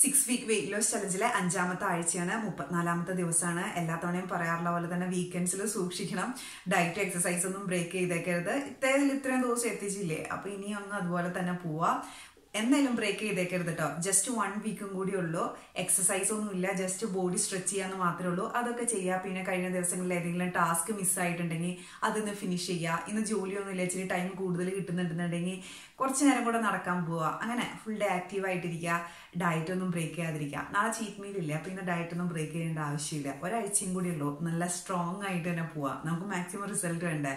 Six week weight loss ചലഞ്ചിലെ അഞ്ചാമത്തെ ആഴ്ചയാണ് മുപ്പത്തിനാലാമത്തെ ദിവസമാണ്. എല്ലാ തവണയും പറയാറുള്ള പോലെ തന്നെ വീക്കെൻഡ്സിൽ സൂക്ഷിക്കണം. ഡയറ്റ് എക്സസൈസ് ഒന്നും ബ്രേക്ക് ചെയ്തേക്കരുത്. ഇത്തേതിൽ ഇത്രയും ദിവസം എത്തിച്ചില്ലേ? അപ്പൊ ഇനിയൊന്നും അതുപോലെ തന്നെ പോവാ. എന്തായാലും ബ്രേക്ക് ചെയ്തേക്കരുത് കേട്ടോ ജസ്റ്റ് വൺ വീക്കും കൂടി ഉള്ളൂ. എക്സസൈസ് ഒന്നും ഇല്ല. ജസ്റ്റ് ബോഡി സ്ട്രെച്ച് ചെയ്യാന്ന് മാത്രമേ ഉള്ളൂ. അതൊക്കെ ചെയ്യുക പിന്നെ കഴിഞ്ഞ ദിവസങ്ങളിൽ ഏതെങ്കിലും ടാസ്ക് മിസ്സായിട്ടുണ്ടെങ്കിൽ അതൊന്ന് ഫിനിഷ് ചെയ്യുക ഇന്ന് ജോലിയൊന്നും ഇല്ല. ഇച്ചിരി ടൈം കൂടുതൽ കിട്ടുന്നുണ്ടെന്നുണ്ടെങ്കിൽ കുറച്ച് നേരം കൂടെ നടക്കാൻ പോവുക അങ്ങനെ ഫുൾ ഡേ ആക്റ്റീവ് ആയിട്ടിരിക്കുക. ഡയറ്റ് ഒന്നും ബ്രേക്ക് ചെയ്യാതിരിക്കുക. നാളെ ചീറ്റ് മീൽ ഇല്ല? പിന്നെ ഡയറ്റ് ഒന്നും ബ്രേക്ക് ചെയ്യേണ്ട ആവശ്യമില്ല. ഒരാഴ്ചയും കൂടി ഉള്ളൂ. നല്ല സ്ട്രോങ് ആയിട്ട് തന്നെ പോവാം. നമുക്ക് മാക്സിമം റിസൾട്ട് വേണ്ടേ?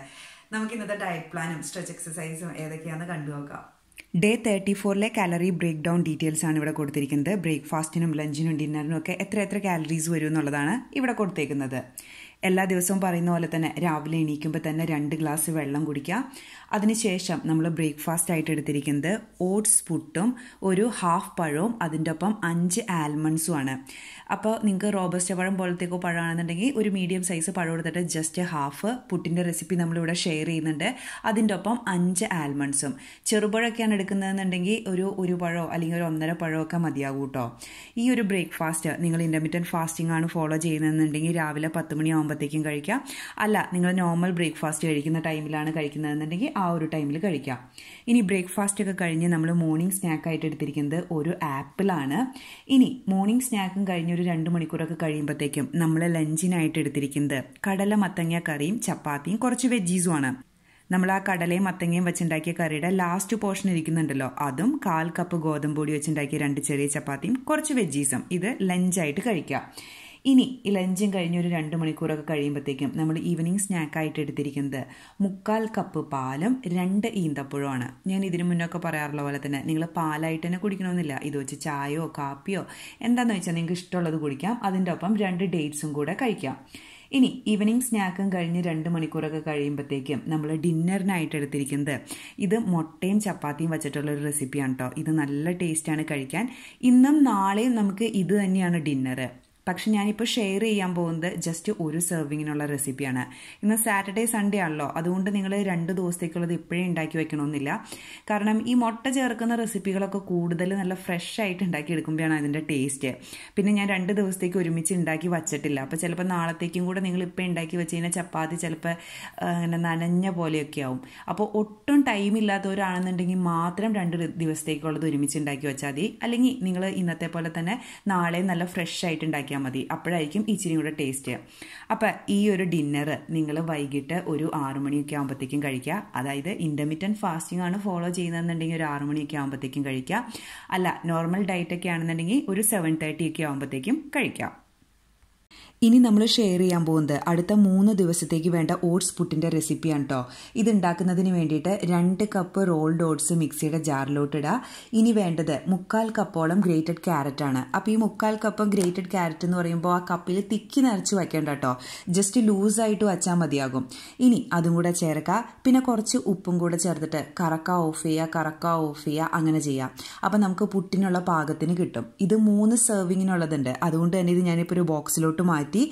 നമുക്ക് ഇന്നത്തെ ഡയറ്റ് പ്ലാനും സ്ട്രെച്ച് എക്സസൈസും ഏതൊക്കെയാണെന്ന് കണ്ടുനോക്കാം. ഡേ തേർട്ടി ഫോറിലെ കാലറി ബ്രേക്ക് ഡൗൺ ഡീറ്റെയിൽസ് ആണ് ഇവിടെ കൊടുത്തിരിക്കുന്നത്. ബ്രേക്ക്ഫാസ്റ്റിനും ലഞ്ചിനും ഡിന്നറിനും ഒക്കെ എത്ര എത്ര കാലറീസ് വരും എന്നുള്ളതാണ് ഇവിടെ കൊടുത്തേക്കുന്നത്. എല്ലാ ദിവസവും പറയുന്ന പോലെ തന്നെ രാവിലെ എണീക്കുമ്പോൾ തന്നെ രണ്ട് ഗ്ലാസ് വെള്ളം കുടിക്കുക. അതിനുശേഷം നമ്മൾ ബ്രേക്ക്ഫാസ്റ്റ് ആയിട്ട് എടുത്തിരിക്കുന്നത് ഓട്സ് പുട്ടും ഒരു ഹാഫ് പഴവും അതിന്റെ ഒപ്പം അഞ്ച് ആൽമണ്ട്സും ആണ്. അപ്പോൾ നിങ്ങൾക്ക് റോബസ്റ്റ പഴം പോലത്തേക്കോ പഴമാണെന്നുണ്ടെങ്കിൽ ഒരു മീഡിയം സൈസ് പഴം എടുത്തിട്ട് ജസ്റ്റ് ഹാഫ് പുട്ടിന്റെ റെസിപ്പി നമ്മളിവിടെ ഷെയർ ചെയ്യുന്നുണ്ട്. അതിന്റെ ഒപ്പം അഞ്ച് ആൽമണ്ട്സും ചെറുപഴമൊക്കെയാണ് എടുക്കുന്നതെന്നുണ്ടെങ്കിൽ ഒരു ഒരു പഴമോ അല്ലെങ്കിൽ ഒരു ഒന്നര പഴമൊക്കെ മതിയാകും കേട്ടോ ഈ ഒരു ബ്രേക്ക്ഫാസ്റ്റ് നിങ്ങൾ ഇന്റർമീഡിയറ്റ് ഫാസ്റ്റിംഗ് ആണ് ഫോളോ ചെയ്യുന്നതെന്നുണ്ടെങ്കിൽ രാവിലെ പത്ത് മണിയാകുമ്പോഴത്തേക്കും കഴിക്കാം അല്ല നിങ്ങൾ നോർമൽ ബ്രേക്ക്ഫാസ്റ്റ് കഴിക്കുന്ന ടൈമിലാണ് കഴിക്കുന്നതെന്നുണ്ടെങ്കിൽ ആ ഒരു ടൈമിൽ കഴിക്കാം ഇനി ബ്രേക്ക്ഫാസ്റ്റ് ഒക്കെ കഴിഞ്ഞ് നമ്മൾ മോർണിംഗ് സ്നാക്കായിട്ട് എടുത്തിരിക്കുന്നത് ഒരു ആപ്പിളാണ്. ഇനി മോർണിംഗ് സ്നാക്കും കഴിഞ്ഞ് ഒരു രണ്ട് മണിക്കൂറൊക്കെ കഴിയുമ്പോഴത്തേക്കും നമ്മൾ ലഞ്ചിനായിട്ട് എടുത്തിരിക്കുന്നത് കടല മത്തങ്ങ കറിയും ചപ്പാത്തിയും കുറച്ച് വെജീസുമാണ് നമ്മൾ ആ കടലയും മത്തങ്ങയും വെച്ചുണ്ടാക്കിയ കറിയുടെ ലാസ്റ്റ് പോർഷൻ ഇരിക്കുന്നുണ്ടല്ലോ. അതും കാൽ കപ്പ് ഗോതമ്പ് പൊടി വെച്ചുണ്ടാക്കിയ രണ്ട് ചെറിയ ചപ്പാത്തിയും കുറച്ച് വെജീസും ഇത് ലഞ്ചായിട്ട് കഴിക്കാം ഇനി ഈ ലഞ്ചും കഴിഞ്ഞ് ഒരു രണ്ട് മണിക്കൂറൊക്കെ കഴിയുമ്പോഴത്തേക്കും നമ്മൾ ഈവനിങ് സ്നാക്കായിട്ട് എടുത്തിരിക്കുന്നത് മുക്കാൽ കപ്പ് പാലും രണ്ട് ഈന്തപ്പഴമാണ് ഞാൻ ഇതിനു മുന്നൊക്കെ പറയാറുള്ള പോലെ തന്നെ നിങ്ങൾ പാലായിട്ട് തന്നെ കുടിക്കണമെന്നില്ല. ഇത് വെച്ച് ചായയോ കാപ്പിയോ എന്താണെന്ന് വെച്ചാൽ നിങ്ങൾക്ക് ഇഷ്ടമുള്ളത് കുടിക്കാം. അതിന്റെ ഒപ്പം രണ്ട് ഡേറ്റ്സും കൂടെ കഴിക്കാം. ഇനി ഈവനിങ് സ്നാക്കും കഴിഞ്ഞ് രണ്ട് മണിക്കൂറൊക്കെ കഴിയുമ്പോഴത്തേക്കും നമ്മൾ ഡിന്നറിനായിട്ട് എടുത്തിരിക്കുന്നത് ഇത് മുട്ടയും ചപ്പാത്തിയും വെച്ചിട്ടുള്ള ഒരു റെസിപ്പിയാണ് കേട്ടോ. ഇത് നല്ല ടേസ്റ്റാണ് കഴിക്കാൻ. ഇന്നും നാളെയും നമുക്ക് ഇത് തന്നെയാണ് ഡിന്നർ പക്ഷെ ഞാനിപ്പോൾ ഷെയർ ചെയ്യാൻ പോകുന്നത് ജസ്റ്റ് ഒരു സെർവിങ്ങിനുള്ള റെസിപ്പിയാണ് ഇന്ന് സാറ്റർഡേ സൺഡേ ആണല്ലോ. അതുകൊണ്ട് നിങ്ങൾ രണ്ട് ദിവസത്തേക്കുള്ളത് ഇപ്പോഴേ ഉണ്ടാക്കി വെക്കണമെന്നില്ല. കാരണം ഈ മുട്ട ചേർക്കുന്ന റെസിപ്പികളൊക്കെ കൂടുതൽ നല്ല ഫ്രഷ് ആയിട്ട് ഉണ്ടാക്കി എടുക്കുമ്പോഴാണ് അതിന്റെ ടേസ്റ്റ് പിന്നെ ഞാൻ രണ്ട് ദിവസത്തേക്ക് ഒരുമിച്ച് ഉണ്ടാക്കി വച്ചിട്ടില്ല. അപ്പോൾ ചിലപ്പോൾ നാളത്തേക്കും കൂടെ നിങ്ങൾ ഇപ്പോൾ ഉണ്ടാക്കി വെച്ച് കഴിഞ്ഞാൽ ചപ്പാത്തി ചിലപ്പോൾ അങ്ങനെ നനഞ്ഞ പോലെയൊക്കെ ആവും. അപ്പോൾ ഒട്ടും ടൈം ഇല്ലാത്തവരാണെന്നുണ്ടെങ്കിൽ മാത്രം രണ്ട് ദിവസത്തേക്കുള്ളത് ഒരുമിച്ച് ഉണ്ടാക്കി വെച്ചാൽ മതി. അല്ലെങ്കിൽ നിങ്ങൾ ഇന്നത്തെ പോലെ തന്നെ നാളെ നല്ല ഫ്രഷ് ആയിട്ട് ഉണ്ടാക്കിയാൽ മതി. അപ്പോഴായിരിക്കും ഇച്ചിരി കൂടെ ടേസ്റ്റ് അപ്പം ഈ ഒരു ഡിന്നർ നിങ്ങൾ വൈകിട്ട് ഒരു ആറു മണിയൊക്കെ ആകുമ്പോഴത്തേക്കും കഴിക്കുക. അതായത് ഇന്റർമീഡിയന്റ് ഫാസ്റ്റിംഗ് ആണ് ഫോളോ ചെയ്യുന്നതെന്നുണ്ടെങ്കിൽ ഒരു ആറു മണിയൊക്കെ ആകുമ്പോഴത്തേക്കും കഴിക്കുക. അല്ല നോർമൽ ഡയറ്റൊക്കെ ആണെന്നുണ്ടെങ്കിൽ ഒരു സെവൻ തേർട്ടി ഒക്കെ ആകുമ്പോഴത്തേക്കും കഴിക്കാം ഇനി നമ്മൾ ഷെയർ ചെയ്യാൻ പോകുന്നത് അടുത്ത മൂന്ന് ദിവസത്തേക്ക് വേണ്ട ഓട്സ് പുട്ടിന്റെ റെസിപ്പിയാണ് കേട്ടോ ഇത് ഉണ്ടാക്കുന്നതിന് വേണ്ടിയിട്ട് രണ്ട് കപ്പ് റോൾഡ് ഓട്സ് മിക്സിയുടെ ജാറിലോട്ടിടുക ഇനി വേണ്ടത് മുക്കാൽ കപ്പോളം ഗ്രേറ്റഡ് ക്യാരറ്റ് ആണ്. അപ്പോൾ ഈ മുക്കാൽ കപ്പ് ഗ്രേറ്റഡ് ക്യാരറ്റ് എന്ന് പറയുമ്പോൾ ആ കപ്പിൽ തിക്കി നിറച്ച് വയ്ക്കേണ്ട കേട്ടോ ജസ്റ്റ് ലൂസായിട്ട് വച്ചാൽ മതിയാകും. ഇനി അതും കൂടെ ചേർക്കുക പിന്നെ കുറച്ച് ഉപ്പും കൂടെ ചേർത്തിട്ട് കറക്ക ഓഫ് ചെയ്യുക കറക്ക ഓഫ് ചെയ്യുക അങ്ങനെ ചെയ്യാം. അപ്പോൾ നമുക്ക് പുട്ടിനുള്ള പാകത്തിന് കിട്ടും. ഇത് മൂന്ന് സെർവിങ്ങിനുള്ളതുണ്ട് അതുകൊണ്ട് തന്നെ ഇത് ഞാനിപ്പോൾ ഒരു ബോക്സിലോട്ട് മാറ്റി മാറ്റി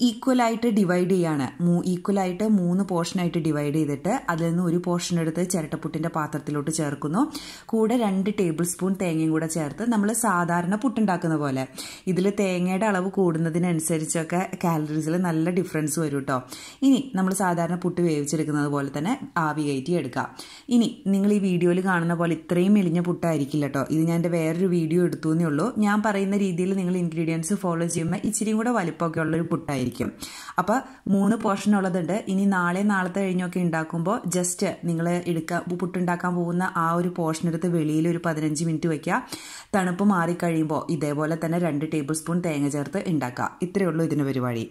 ഈക്വലായിട്ട് ഡിവൈഡ് ചെയ്യാണ്. ഈക്വലായിട്ട് മൂന്ന് പോർഷനായിട്ട് ഡിവൈഡ് ചെയ്തിട്ട് അതിൽ നിന്ന് ഒരു പോർഷൻ എടുത്ത് ചിരട്ടപ്പുട്ടിന്റെ പാത്രത്തിലോട്ട് ചേർക്കുന്നു. കൂടെ രണ്ട് ടേബിൾ സ്പൂൺ തേങ്ങയും കൂടെ ചേർത്ത് നമ്മൾ സാധാരണ പുട്ടുണ്ടാക്കുന്ന പോലെ. ഇതിൽ തേങ്ങയുടെ അളവ് കൂടുന്നതിനനുസരിച്ചൊക്കെ കാലറീസിൽ നല്ല ഡിഫറൻസ് വരും കേട്ടോ ഇനി നമ്മൾ സാധാരണ പുട്ട് വേവിച്ചെടുക്കുന്നത് പോലെ തന്നെ ആവി കയറ്റി എടുക്കാം. ഇനി നിങ്ങൾ ഈ വീഡിയോയിൽ കാണുന്ന പോലെ ഇത്രയും മെലിഞ്ഞ പുട്ടായിരിക്കില്ല കേട്ടോ ഇത് ഞാൻ എന്റെ വേറൊരു വീഡിയോ എടുത്തു എന്നേ ഉള്ളൂ. ഞാൻ പറയുന്ന രീതിയിൽ നിങ്ങൾ ഇൻഗ്രീഡിയൻസ് ഫോളോ ചെയ്യുമ്പോൾ ഇച്ചിരിയും കൂടെ വലിപ്പമൊക്കെ ഉള്ളൊരു പുട്ടായിരിക്കും. ആയിരിക്കും. അപ്പോൾ മൂന്ന് പോർഷൻ ഉള്ളതുണ്ട്. ഇനി നാളെ നാളത്തെ കഴിഞ്ഞൊക്കെ ഉണ്ടാക്കുമ്പോൾ ജസ്റ്റ് നിങ്ങൾ എടുക്കാൻ പുട്ടുണ്ടാക്കാൻ പോകുന്ന ആ ഒരു പോർഷൻ എടുത്ത് വെളിയിൽ ഒരു പതിനഞ്ച് മിനിറ്റ് വെക്കുക തണുപ്പ് മാറിക്കഴിയുമ്പോൾ ഇതേപോലെ തന്നെ രണ്ട് ടേബിൾ സ്പൂൺ തേങ്ങ ചേർത്ത് ഉണ്ടാക്കുക ഇത്രയേ ഉള്ളൂ ഇതിന് പരിപാടി.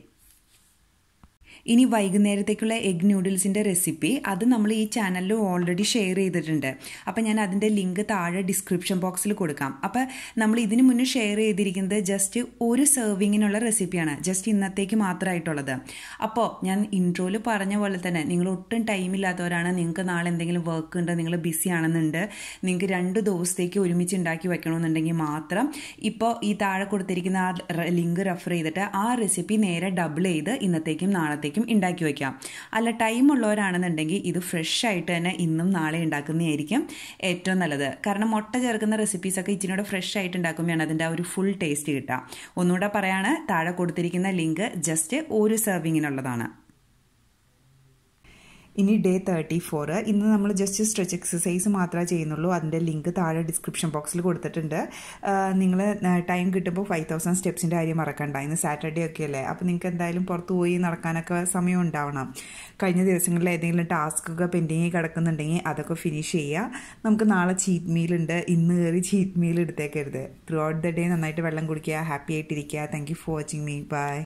ഇനി വൈകുന്നേരത്തേക്കുള്ള എഗ് നൂഡിൽസിന്റെ റെസിപ്പി അത് നമ്മൾ ഈ ചാനലിൽ ഓൾറെഡി ഷെയർ ചെയ്തിട്ടുണ്ട്. അപ്പോൾ ഞാൻ അതിന്റെ ലിങ്ക് താഴെ ഡിസ്ക്രിപ്ഷൻ ബോക്സിൽ കൊടുക്കാം. അപ്പോൾ നമ്മൾ ഇതിന് മുന്നേ ഷെയർ ചെയ്തിരിക്കുന്നത് ജസ്റ്റ് ഒരു സെർവിങ്ങിനുള്ള റെസിപ്പിയാണ് ജസ്റ്റ് ഇന്നത്തേക്ക് മാത്രമായിട്ടുള്ളത്. അപ്പോൾ ഞാൻ ഇൻട്രോയിൽ പറഞ്ഞ പോലെ തന്നെ നിങ്ങൾ ഒട്ടും ടൈം ഇല്ലാത്തവരാണ്. നിങ്ങൾക്ക് നാളെ എന്തെങ്കിലും വർക്ക് ഉണ്ട് നിങ്ങൾ ബിസി ആണെന്നുണ്ട് നിങ്ങൾക്ക് രണ്ട് ദിവസത്തേക്ക് ഒരുമിച്ച് ഉണ്ടാക്കി വെക്കണമെന്നുണ്ടെങ്കിൽ മാത്രം ഇപ്പോൾ ഈ താഴെ കൊടുത്തിരിക്കുന്ന ആ ലിങ്ക് റെഫർ ചെയ്തിട്ട് ആ റെസിപ്പി നേരെ ഡബിൾ ചെയ്ത് ഇന്നത്തേക്കും നാളത്തേക്കും ആകുമ്പോഴേക്കും ഉണ്ടാക്കി വയ്ക്കാം അല്ല ടൈം ഉള്ളവരാണെന്നുണ്ടെങ്കിൽ ഇത് ഫ്രഷ് ആയിട്ട് തന്നെ ഇന്നും നാളെ ഉണ്ടാക്കുന്നതായിരിക്കും ഏറ്റവും നല്ലത്. കാരണം മുട്ട ചേർക്കുന്ന റെസിപ്പീസൊക്കെ ഇച്ചിരിയുടെ ഫ്രഷ് ആയിട്ട് ഉണ്ടാക്കുമ്പോഴാണ് അതിന്റെ ആ ഒരു ഫുൾ ടേസ്റ്റ് കിട്ടുക. ഒന്നുകൂടെ പറയാണ് താഴെ കൊടുത്തിരിക്കുന്ന ലിങ്ക് ജസ്റ്റ് ഒരു സെർവിങ്ങിനുള്ളതാണ് ഇനി ഡേ തേർട്ടി ഫോർ ഇന്ന് നമ്മൾ ജസ്റ്റ് സ്ട്രെച്ച് എക്സസൈസ് മാത്രമേ ചെയ്യുന്നുള്ളൂ. അതിന്റെ ലിങ്ക് താഴെ ഡിസ്ക്രിപ്ഷൻ ബോക്സിൽ കൊടുത്തിട്ടുണ്ട്. നിങ്ങൾ ടൈം കിട്ടുമ്പോൾ ഫൈവ് തൗസൻഡ് സ്റ്റെപ്സിന്റെ കാര്യം മറക്കണ്ട. ഇന്ന് സാറ്റർഡേ ഒക്കെ അല്ലേ? അപ്പോൾ നിങ്ങൾക്ക് എന്തായാലും പുറത്ത് പോയി നടക്കാനൊക്കെ സമയം ഉണ്ടാവണം. കഴിഞ്ഞ ദിവസങ്ങളിൽ ഏതെങ്കിലും ടാസ്കൊക്കെ പെൻഡിങ് കിടക്കുന്നുണ്ടെങ്കിൽ അതൊക്കെ ഫിനിഷ് ചെയ്യുക നമുക്ക് നാളെ ചീറ്റ് മീൽ ഉണ്ട്. ഇന്ന് കയറി ചീറ്റ് മീൽ എടുത്തേക്കരുത്. ത്രൂ ഔട്ട് ദ ഡേ നന്നായിട്ട് വെള്ളം കുടിക്കുക ഹാപ്പി ആയിട്ടിരിക്കുക. Thank you for watching me bye